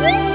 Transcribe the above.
Woo!